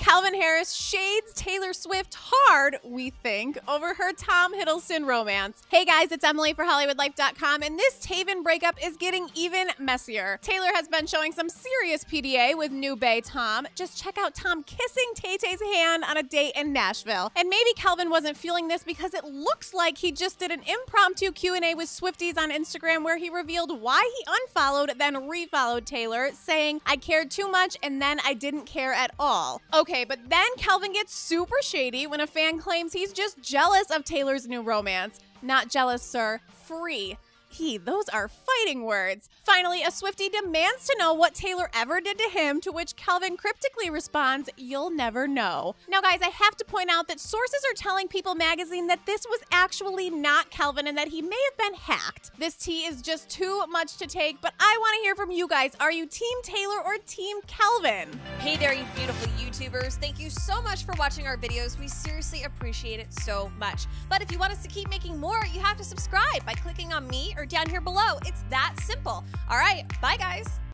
Calvin Harris shades Taylor Swift hard, we think, over her Tom Hiddleston romance. Hey guys, it's Emily for HollywoodLife.com, and this Tayvin breakup is getting even messier. Taylor has been showing some serious PDA with new bae Tom. Just check out Tom kissing Tay Tay's hand on a date in Nashville. And maybe Calvin wasn't feeling this because it looks like he just did an impromptu Q&A with Swifties on Instagram where he revealed why he unfollowed then refollowed Taylor, saying, I cared too much and then I didn't care at all. Okay, but then Calvin gets super shady when a fan claims he's just jealous of Taylor's new romance. Not jealous, sir. Free. He, those are fighting words. Finally, a Swiftie demands to know what Taylor ever did to him, to which Calvin cryptically responds, You'll never know. Now, guys, I have to point out that sources are telling People magazine that this was actually not Calvin and that he may have been hacked. This tea is just too much to take, but I want to hear from you guys. Are you Team Taylor or Team Calvin? Hey there, you beautiful YouTubers. Thank you so much for watching our videos. We seriously appreciate it so much. But if you want us to keep making more, you have to subscribe by clicking on me or down here below. It's that simple. All right, bye guys.